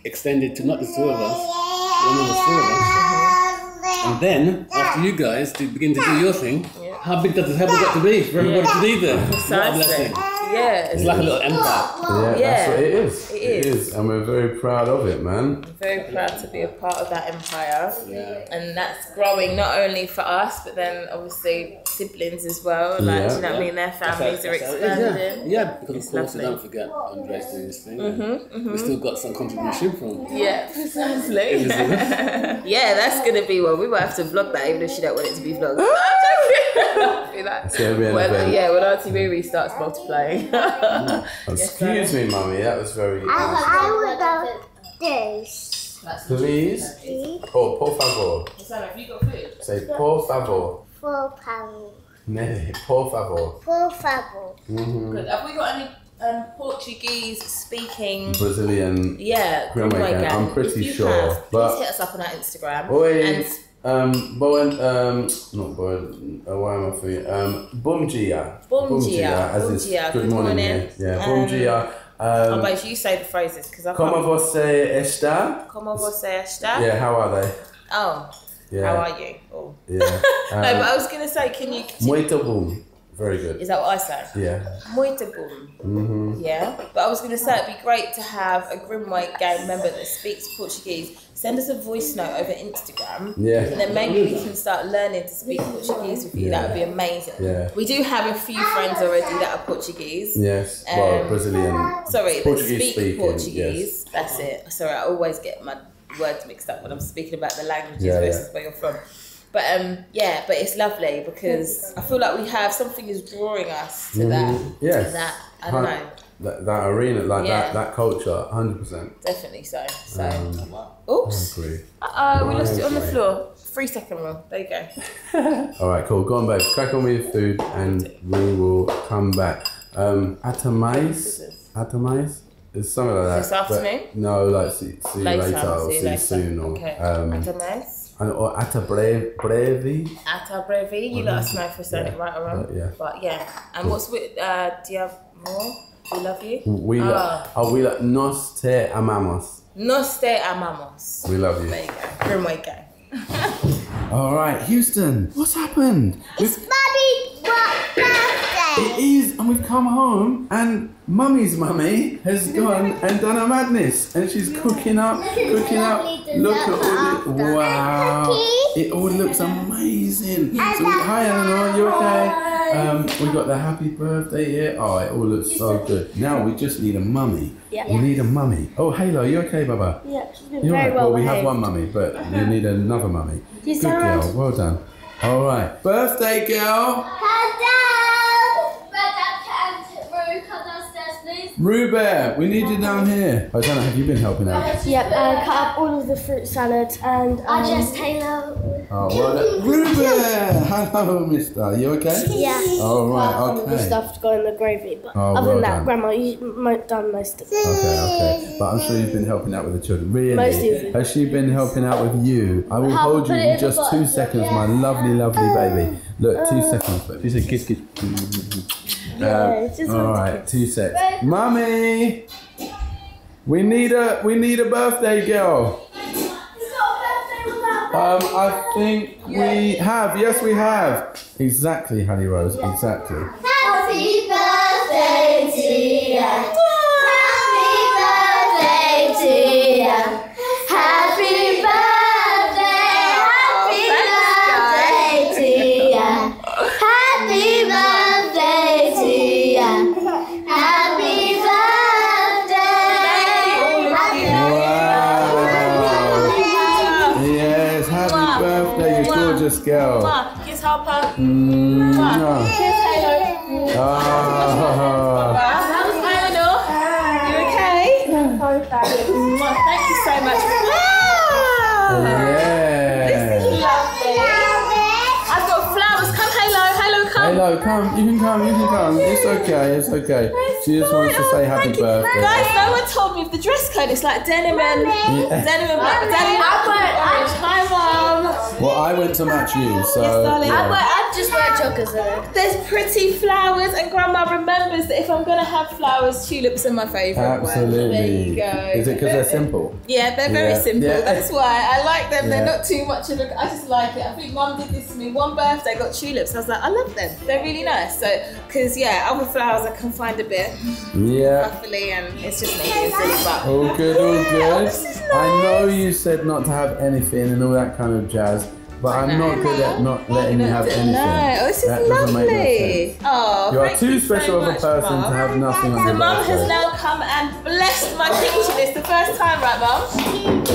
Speaker 4: extended to not just two of us, one of the four of us. And then, after you guys to begin to do your thing,
Speaker 2: Yeah.
Speaker 4: How big does the table got to be for everybody to be there?
Speaker 2: Precisely.
Speaker 4: Blessing.
Speaker 2: Yeah,
Speaker 4: It's like a little empire.
Speaker 1: Yeah,
Speaker 2: Yeah,
Speaker 1: that's what it is.
Speaker 2: it
Speaker 1: It
Speaker 2: is.
Speaker 1: is. And we're very proud of it, man.
Speaker 2: I'm very proud to be a part of that empire.
Speaker 4: Yeah.
Speaker 2: and that's growing not only for us, but then obviously siblings as well. Like,
Speaker 1: Yeah.
Speaker 2: do you know what I mean? Their families are
Speaker 4: That's how it is,
Speaker 2: expanding.
Speaker 4: Yeah, yeah because
Speaker 2: It's
Speaker 4: of course,
Speaker 2: lovely.
Speaker 4: don't forget Andre's doing his thing. Mm-hmm, we mm-hmm. still got some contribution from.
Speaker 2: Yeah, precisely. yeah, that's gonna be one. We might have to vlog that, even if she don't want it to be vlogged. No, I'm joking. Be like,
Speaker 1: It's gonna be an
Speaker 2: when,
Speaker 1: event.
Speaker 2: yeah, when Auntie Riri starts multiplying.
Speaker 1: Excuse me, mummy. That was very nice.
Speaker 5: I would love this.
Speaker 1: Please. Oh, por favor.
Speaker 2: Sam, have you got food?
Speaker 1: Say por favor.
Speaker 5: Four pounds.
Speaker 1: Nelly, por favor.
Speaker 5: Four favor.
Speaker 1: hmm
Speaker 2: Good. Have we got any um, Portuguese speaking?
Speaker 1: Brazilian.
Speaker 2: Yeah,
Speaker 1: Grandma
Speaker 2: Grandma
Speaker 1: gang.
Speaker 2: gang.
Speaker 1: I'm pretty
Speaker 2: If you
Speaker 1: sure,
Speaker 2: have,
Speaker 1: but-
Speaker 2: please hit us up on our Instagram.
Speaker 1: Oi. Um, Bowen, um, not Bowen, uh, why am I for you? Um, Bom dia.
Speaker 2: Bom dia,
Speaker 1: as is good
Speaker 2: good
Speaker 1: morning.
Speaker 2: morning.
Speaker 1: Yeah, yeah.
Speaker 2: Um,
Speaker 1: Bom dia.
Speaker 2: oh,
Speaker 1: Um,
Speaker 2: but you say the phrases because I
Speaker 1: como você está?
Speaker 2: Como você está?
Speaker 1: Yeah, how are they?
Speaker 2: Oh,
Speaker 1: Yeah.
Speaker 2: how are you? Oh.
Speaker 1: Yeah.
Speaker 2: no, but
Speaker 1: Um,
Speaker 2: I was gonna say, can you?
Speaker 1: muito bom. Very good.
Speaker 2: Is that what I said?
Speaker 1: Yeah.
Speaker 2: Muito bom.
Speaker 1: Mm-hmm.
Speaker 2: Yeah. But I was going to say it'd be great to have a Grimwade gang member that speaks Portuguese. Send us a voice note over Instagram.
Speaker 1: Yeah.
Speaker 2: And then maybe we can start learning to speak Portuguese with you. That would be amazing.
Speaker 1: Yeah.
Speaker 2: We do have a few friends already that are Portuguese.
Speaker 1: Yes. well,
Speaker 2: Um,
Speaker 1: Brazilian.
Speaker 2: Sorry,
Speaker 1: Portuguese
Speaker 2: speak
Speaker 1: speaking,
Speaker 2: Portuguese. That's it. Sorry, I always get my words mixed up when I'm speaking about the languages
Speaker 1: Yeah, yeah.
Speaker 2: versus where you're from. But um, yeah, but it's lovely because I feel like we have something is drawing us to that.
Speaker 1: Mhm. Yes.
Speaker 2: To that. I don't
Speaker 1: Hun-
Speaker 2: know.
Speaker 1: That, that arena, like
Speaker 2: Yeah.
Speaker 1: that, that culture, hundred percent.
Speaker 2: Definitely so. So,
Speaker 1: Um,
Speaker 2: oops. Uh oh, we lost it on the
Speaker 1: Right.
Speaker 2: floor. Three second rule. There you go.
Speaker 1: All right, cool. Go on, babe. Crack on with your food, and we will come back. Um, atamais, atamais. It's something like that.
Speaker 2: This afternoon?
Speaker 1: No, like see, see you
Speaker 2: Later.
Speaker 1: later, or
Speaker 2: See you
Speaker 1: see you
Speaker 2: later.
Speaker 1: soon, or
Speaker 2: Okay.
Speaker 1: um,
Speaker 2: Atamais.
Speaker 1: And- or ata breve, brevi.
Speaker 2: Ata brevi. You let us know if we're saying it right or wrong.
Speaker 1: Uh, yeah.
Speaker 2: But yeah. And what's with? Uh, do you have more? We love you.
Speaker 1: We
Speaker 2: Ah.
Speaker 1: lo- oh, we lo- nos te amamos.
Speaker 2: Nos te amamos.
Speaker 1: We love you.
Speaker 2: There you go. Grimwade gang.
Speaker 1: All right, Houston, what's happened?
Speaker 5: It's
Speaker 1: We've- come home, and Mummy's mummy has gone and done a madness, and she's cooking up, cooking up. Look at all the wow! It all looks amazing. So, hi Eleanor, you okay? Um, we got the happy birthday here. Oh, it all looks so good. Now we just need a mummy.
Speaker 3: Yeah.
Speaker 1: We need a mummy. Oh, Halo, you okay, Baba?
Speaker 3: Yeah, she's been
Speaker 1: You're
Speaker 3: very
Speaker 1: right.
Speaker 3: well
Speaker 1: Well, we have one mummy, but we need another mummy.
Speaker 3: She's
Speaker 1: Good girl. Well done. All right, birthday girl.
Speaker 5: Hello. Red and Rue, come downstairs,
Speaker 1: we need you down here. Hosanna, have you been helping out?
Speaker 3: Yep, uh, cut up all of the fruit salad and um,
Speaker 5: I just Halo.
Speaker 1: Oh, well done. Rue Bear! Hello, mister. Are you okay?
Speaker 3: yeah.
Speaker 1: All right,
Speaker 3: Some of the
Speaker 1: okay.
Speaker 3: stuff to go in the gravy, but
Speaker 1: Oh,
Speaker 3: other
Speaker 1: well
Speaker 3: than that,
Speaker 1: done.
Speaker 3: Grandma, you've done most of it.
Speaker 1: Okay, okay. But I'm sure you've been helping out with the children. Really?
Speaker 3: Mostly with-
Speaker 1: Has she been helping out with you? I will hold you
Speaker 3: put
Speaker 1: in
Speaker 3: in
Speaker 1: just two
Speaker 3: bottom.
Speaker 1: seconds, my lovely, lovely baby. Look, two seconds. Look. She said kiss, kiss.
Speaker 3: Yeah, it's just
Speaker 1: all right, two seconds. Mummy, we need a we need a birthday girl. Um, I think we have. Yes, we have. Exactly, Honey Rose. Exactly.
Speaker 2: Come.
Speaker 1: You can come. You can come. It's okay. It's okay. She just wants to say happy birthday.
Speaker 2: Guys, no one told me of the dress code. It's like denim and
Speaker 1: Yeah.
Speaker 2: denim and black. Denim and orange. Hi, mum.
Speaker 1: Well, I went to match you, so.
Speaker 2: Yes, darling.
Speaker 1: yeah.
Speaker 3: I've just wear chokers though.
Speaker 2: There's pretty flowers, and Grandma remembers that if I'm gonna have flowers, tulips are my favourite one.
Speaker 1: Absolutely.
Speaker 2: There you go.
Speaker 1: Is it because they're simple?
Speaker 2: Yeah, they're very
Speaker 1: Yeah.
Speaker 2: simple.
Speaker 1: Yeah.
Speaker 2: That's why I like them. They're not too much of a. I just like it. I think Mum did this to me. One birthday, I got tulips. I was like, I love them. They're really nice. So, because yeah, other flowers I can find a bit
Speaker 1: Yeah.
Speaker 2: ruffly, and it's just making it silly. But
Speaker 1: All good, all good.
Speaker 2: this is
Speaker 1: I know you said not to have anything and all that kind of jazz, but I'm not good at not letting you have anything.
Speaker 2: No, oh, this is
Speaker 1: That doesn't make no
Speaker 2: lovely.
Speaker 1: sense.
Speaker 2: Oh,
Speaker 1: You are too
Speaker 2: you
Speaker 1: special
Speaker 2: so
Speaker 1: of a person
Speaker 2: Mum.
Speaker 1: to have nothing on
Speaker 2: So
Speaker 1: your
Speaker 2: mum has now come and blessed my kitchen. It's the first time, right, mum?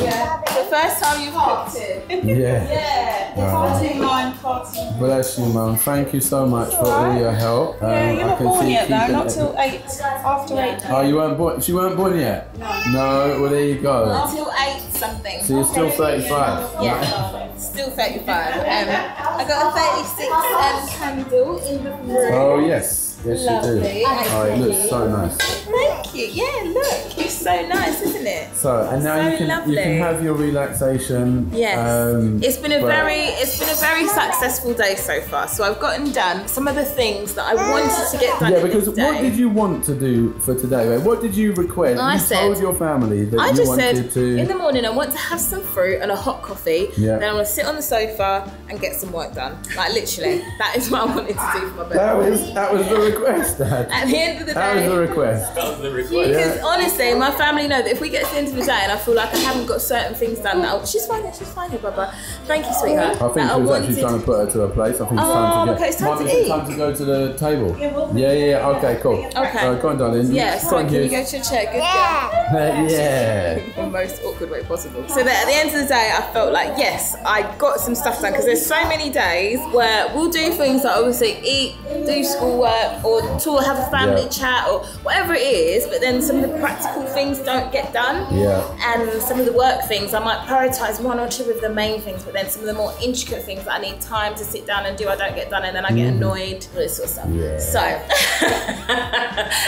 Speaker 2: Yeah. First time you've cooked it.
Speaker 1: Yeah.
Speaker 2: Yeah.
Speaker 1: Party
Speaker 2: mine, party.
Speaker 1: Bless you, Mum. Thank you so much for all your help. Um,
Speaker 2: Yeah, you're
Speaker 1: I
Speaker 2: not
Speaker 1: can
Speaker 2: born yet though. Not till eight. After eight.
Speaker 1: Oh, you weren't born. She weren't born yet. No. No. Well, there you go.
Speaker 2: Until eight something.
Speaker 1: So you're still 35.
Speaker 2: Yeah, still 35. Um, I got a 36 um, candle in the room.
Speaker 1: Oh yes. Yes, you do.
Speaker 2: Lovely.
Speaker 1: Oh, it looks so nice.
Speaker 2: Thank you. Yeah, look, it's so nice, isn't it?
Speaker 1: So, and now
Speaker 2: So
Speaker 1: you can you can have your relaxation.
Speaker 2: Yes.
Speaker 1: um,
Speaker 2: it's been a very it's been a very successful day so far. So I've gotten done some of the things that I wanted to get done.
Speaker 1: Yeah, because what did you want to do for today? What did you request?
Speaker 2: I
Speaker 1: you
Speaker 2: said-
Speaker 1: told your family that
Speaker 2: I
Speaker 1: you
Speaker 2: just
Speaker 1: wanted
Speaker 2: said
Speaker 1: to.
Speaker 2: in the morning I want to have some fruit and a hot coffee.
Speaker 1: Yeah.
Speaker 2: Then I'm gonna sit on the sofa and get some work done. Like literally, that is what I wanted to do for my birthday.
Speaker 1: that was that was the request, Dad.
Speaker 2: At the end of the day.
Speaker 1: That was the
Speaker 2: day.
Speaker 1: request.
Speaker 4: That was the request.
Speaker 2: Because
Speaker 1: Yeah.
Speaker 2: honestly, my family know that if we get to the end of the day and I feel like I haven't got certain things done, that I'll, she's fine, here, she's fine here, Baba. Thank you, sweetheart.
Speaker 1: I think
Speaker 2: That
Speaker 1: she was
Speaker 2: wanted-
Speaker 1: actually trying to put her to a place. I think it's
Speaker 2: Oh,
Speaker 1: time to get.
Speaker 2: okay, it's time
Speaker 1: Might
Speaker 2: to eat.
Speaker 1: time to go to the table. Yeah, yeah, yeah. Okay, cool.
Speaker 2: Okay.
Speaker 1: Uh, go on, darling.
Speaker 2: Yeah, so
Speaker 1: Thank
Speaker 2: can you
Speaker 1: you.
Speaker 2: go to your chair? Good girl.
Speaker 1: yeah.
Speaker 2: the most awkward way possible. So that at the end of the day, I felt like yes, I got some stuff done because there's so many days where we'll do things like obviously eat, do schoolwork, or talk, have a family
Speaker 1: Yeah.
Speaker 2: chat, or whatever it is. But then some of the practical things don't get done.
Speaker 1: Yeah.
Speaker 2: And some of the work things, I might prioritize one or two of the main things, but then some of the more intricate things that I need time to sit down and do, I don't get done, and then I get annoyed, all this sort of stuff.
Speaker 1: Mm. Yeah.
Speaker 2: So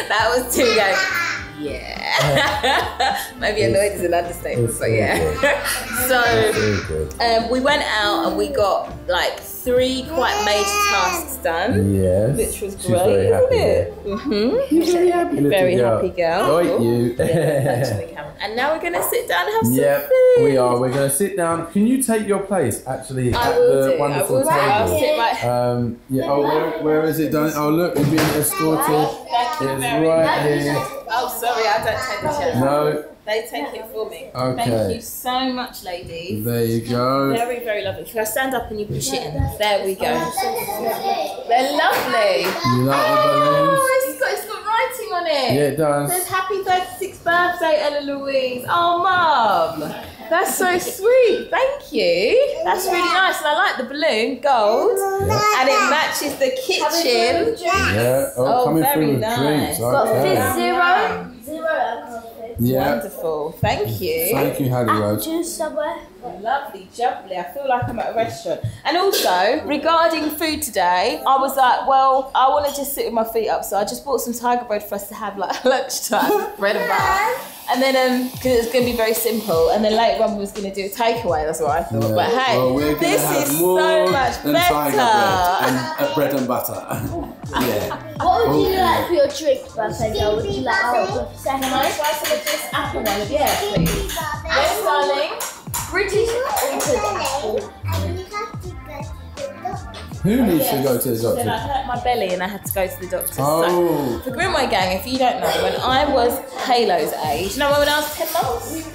Speaker 2: that was two go. Yeah. Maybe annoyed is an understatement, but yeah. so um, we went out and we got like three quite major tasks done.
Speaker 1: Yes.
Speaker 2: Which was
Speaker 1: She's
Speaker 2: great,
Speaker 1: very happy.
Speaker 2: isn't it? Mm-hmm.
Speaker 1: She's very happy.
Speaker 2: Very
Speaker 1: girl.
Speaker 2: happy girl.
Speaker 1: Right, you.
Speaker 2: and now we're gonna sit down and have some
Speaker 1: Yep,
Speaker 2: food.
Speaker 1: we are. We're going to sit down. Can you take your place, actually,
Speaker 2: I
Speaker 1: at
Speaker 2: will
Speaker 1: the
Speaker 2: do.
Speaker 1: Wonderful.
Speaker 2: I'll
Speaker 1: table?
Speaker 2: sit right.
Speaker 1: Um, yeah. Oh, where, where is it, darling? Oh, look, we're being escorted.
Speaker 2: Thank you
Speaker 1: It's
Speaker 2: very
Speaker 1: right
Speaker 2: much.
Speaker 1: here.
Speaker 2: Oh, sorry, I don't take the chair.
Speaker 1: No,
Speaker 2: They take it for me.
Speaker 1: Okay.
Speaker 2: Thank you so much, ladies.
Speaker 1: there you go.
Speaker 2: Very, very lovely. Can I stand up and you push it in? There we go. They're lovely.
Speaker 1: You like the balloons?
Speaker 2: Oh, it's got, it's got writing on it.
Speaker 1: Yeah, it does.
Speaker 2: It says happy 36th birthday, Ella Louise. Oh, mum. That's so sweet. Thank you. That's really nice. And I like the balloon, gold. And it matches the kitchen.
Speaker 1: Yeah. Oh,
Speaker 2: Oh,
Speaker 1: coming
Speaker 2: very
Speaker 1: through with
Speaker 2: nice.
Speaker 1: drinks.
Speaker 2: Got
Speaker 1: Okay.
Speaker 5: Zero. Zero alcohol.
Speaker 1: Yeah.
Speaker 2: Wonderful. Thank you.
Speaker 1: Thank you, Hattie Roach.
Speaker 5: Juice somewhere.
Speaker 2: Lovely, jubbly. I feel like I'm at a restaurant. And also, regarding food today, I was like, well, I want to just sit with my feet up, so I just bought some tiger bread for us to have like lunchtime, bread and butter. And then, um, because it's going to be very simple. And then later on, we was going to do a takeaway. That's what I thought.
Speaker 1: Yeah.
Speaker 2: But hey,
Speaker 1: well, we're gonna
Speaker 2: this is
Speaker 1: more
Speaker 2: so much
Speaker 1: than
Speaker 2: better.
Speaker 1: tiger bread and uh, bread and butter. yeah.
Speaker 5: What would you
Speaker 1: Okay.
Speaker 5: like for your drink, birthday girl? Would you like our
Speaker 2: Can I
Speaker 5: second?
Speaker 2: This apple one? Yeah, please. Yes, darling. British
Speaker 1: Who needs to go to the
Speaker 2: Then I
Speaker 1: doctor?
Speaker 2: hurt my belly and I had to go to the doctor. So,
Speaker 1: Oh.
Speaker 2: the Grimwade Gang, if you don't know, when I was Halo's age, you know when I was 10 months?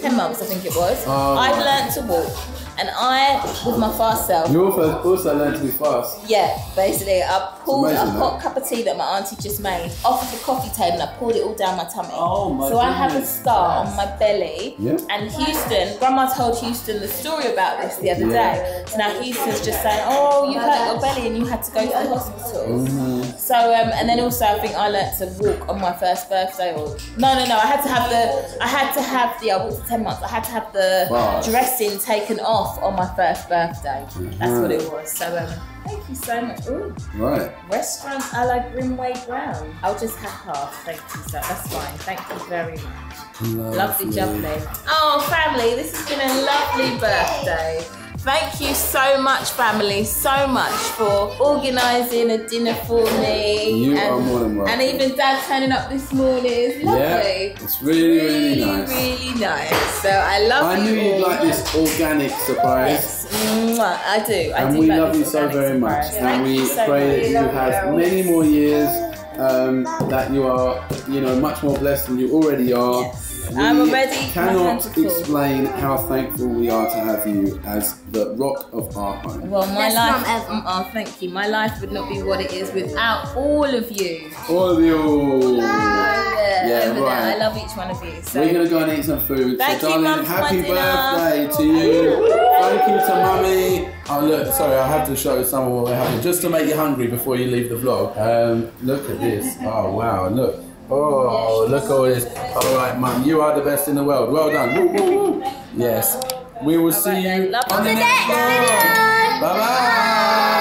Speaker 2: 10 months, I think it was.
Speaker 1: Oh.
Speaker 2: I learnt to walk. And I, with my fast self,
Speaker 1: You also, learned to be fast.
Speaker 2: yeah, basically, I pulled
Speaker 1: It's
Speaker 2: a
Speaker 1: amazing,
Speaker 2: hot cup of tea that my auntie just made off of the coffee table and I poured it all down my tummy.
Speaker 4: Oh, my
Speaker 2: So I have a
Speaker 4: goodness.
Speaker 2: scar on my belly.
Speaker 1: Yeah.
Speaker 2: And Houston, Grandma told Houston the story about this the other
Speaker 1: Yeah.
Speaker 2: day. So now Houston's just saying, oh, you hurt your belly and you had to go to the hospital.
Speaker 1: Mm-hmm.
Speaker 2: So, um, and then also I think I learned to walk on my first birthday. Or no, no, no. I had to have the, I had to have the. I walked for ten months. I had to have the
Speaker 1: Bars.
Speaker 2: dressing taken off on my first birthday. That's what it was. So, um, thank you so much. Ooh,
Speaker 1: Right.
Speaker 2: restaurant a la Grimwade Brown. I'll just have half. Thank you, so that's fine. Thank you very much. Lovely, jubbly. Oh, family, this has been a lovely birthday. Thank you so much, family, so much for organising a dinner for me.
Speaker 1: You
Speaker 2: and,
Speaker 1: are more than welcome.
Speaker 2: And even Dad turning up this morning is lovely.
Speaker 1: Yeah. It's really, really, nice.
Speaker 2: really nice. So I love
Speaker 1: I
Speaker 2: you
Speaker 1: knew you'd like this organic surprise.
Speaker 2: Yes. I do. I
Speaker 1: and
Speaker 2: do
Speaker 1: we love you so very much.
Speaker 2: surprise.
Speaker 1: And we
Speaker 2: so
Speaker 1: pray that you have many more years, um, that you are, you know, much more blessed than you already are.
Speaker 2: Yes.
Speaker 1: We
Speaker 2: I'm already- my
Speaker 1: cannot explain how thankful we are to have you as the rock of our home.
Speaker 2: Well, my
Speaker 5: Best
Speaker 2: life.
Speaker 5: mum ever.
Speaker 2: Mm, Oh, thank you. My life would not be what it is without all of you.
Speaker 1: All of you.
Speaker 2: Yeah,
Speaker 1: Yeah, right.
Speaker 2: there. I love each one of you. So.
Speaker 1: We're gonna go and eat some food.
Speaker 2: Thank
Speaker 1: so,
Speaker 2: you,
Speaker 1: darling,
Speaker 2: Mum, for
Speaker 1: happy birthday to you. Thank you to mummy. Oh look, sorry, I have to show someone what we're having just to make you hungry before you leave the vlog. Um, look at this. Oh wow, look. Oh, look at all this. All right, mum, you are the best in the world. Well done. Woo, woo, woo. Yes. We will see you on the next vlog. Bye bye.